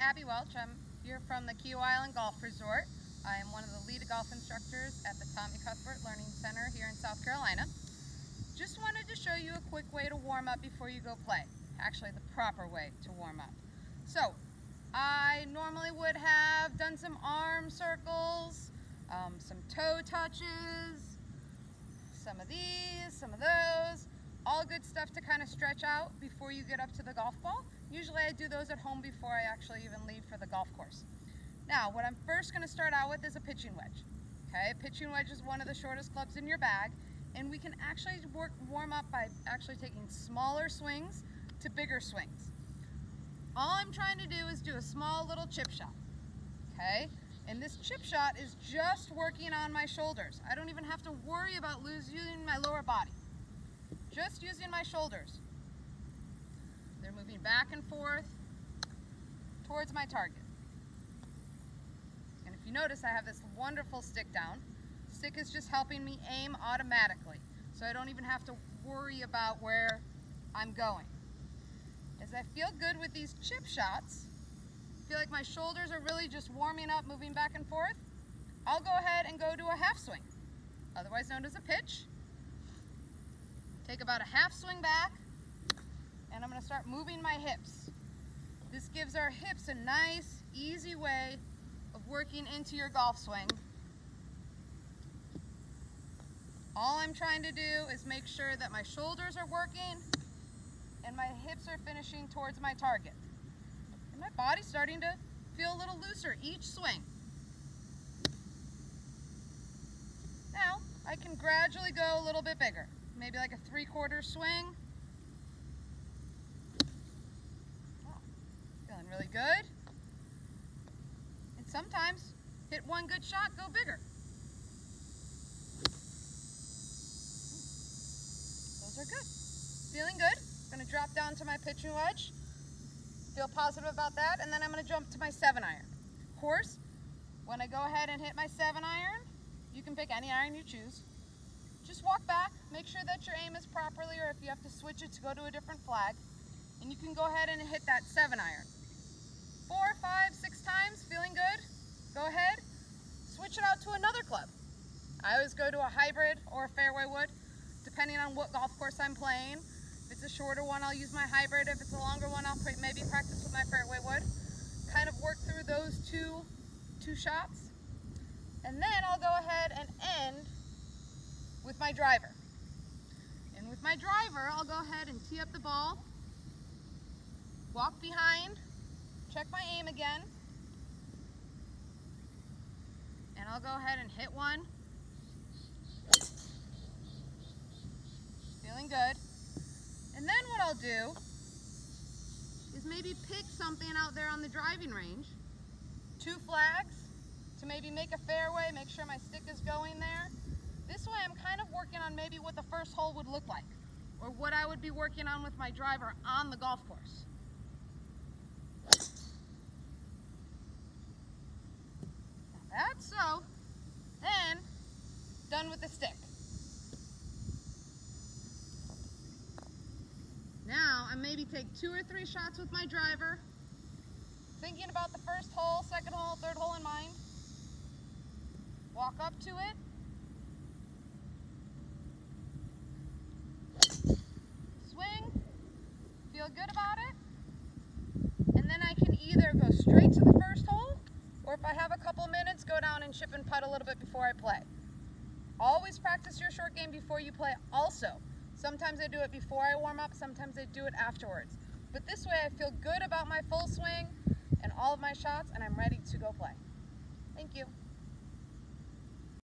Abby Welch. I'm here from the Kiawah Island Golf Resort. I am one of the lead golf instructors at the Tommy Cuthbert Learning Center here in South Carolina. Just wanted to show you a quick way to warm up before you go play. Actually, the proper way to warm up. So, I normally would have done some arm circles, um, some toe touches, some of these, some of those, all good stuff to kind of stretch out before you get up to the golf ball. Usually I do those at home before I actually even leave for the golf course. Now, what I'm first going to start out with is a pitching wedge. Okay, a pitching wedge is one of the shortest clubs in your bag, and we can actually work warm up by actually taking smaller swings to bigger swings. All I'm trying to do is do a small little chip shot. Okay, and this chip shot is just working on my shoulders. I don't even have to worry about losing my lower body. Just using my shoulders. They're moving back and forth towards my target. And if you notice, I have this wonderful stick down. Stick is just helping me aim automatically, so I don't even have to worry about where I'm going. As I feel good with these chip shots, feel like my shoulders are really just warming up, moving back and forth, I'll go ahead and go to a half swing, otherwise known as a pitch. Take about a half swing back, and I'm going to start moving my hips. This gives our hips a nice, easy way of working into your golf swing. All I'm trying to do is make sure that my shoulders are working and my hips are finishing towards my target. And my body's starting to feel a little looser each swing. Now, I can gradually go a little bit bigger maybe like a three-quarter swing. Oh, feeling really good. And sometimes hit one good shot, go bigger. Those are good. Feeling good. Gonna drop down to my pitching wedge. Feel positive about that. And then I'm gonna jump to my seven iron. Of course, when I go ahead and hit my seven iron, you can pick any iron you choose. Just walk back, make sure that your aim is properly, or if you have to switch it to go to a different flag, and you can go ahead and hit that seven iron. Four, five, six times, feeling good? Go ahead, switch it out to another club. I always go to a hybrid or a fairway wood, depending on what golf course I'm playing. If it's a shorter one, I'll use my hybrid. If it's a longer one, I'll maybe practice with my fairway wood. Kind of work through those two, two shots. And then I'll go ahead and end with my driver. And with my driver, I'll go ahead and tee up the ball, walk behind, check my aim again, and I'll go ahead and hit one. Feeling good. And then what I'll do is maybe pick something out there on the driving range, two flags to maybe make a fairway, make sure my stick is going there, this way I'm kind of working on maybe what the first hole would look like or what I would be working on with my driver on the golf course. Now that's so. Then, done with the stick. Now, I maybe take two or three shots with my driver, thinking about the first hole, second hole, third hole in mind. Walk up to it, Swing. feel good about it. And then I can either go straight to the first hole, or if I have a couple minutes, go down and chip and putt a little bit before I play. Always practice your short game before you play also. Sometimes I do it before I warm up, sometimes I do it afterwards. But this way I feel good about my full swing and all of my shots, and I'm ready to go play. Thank you.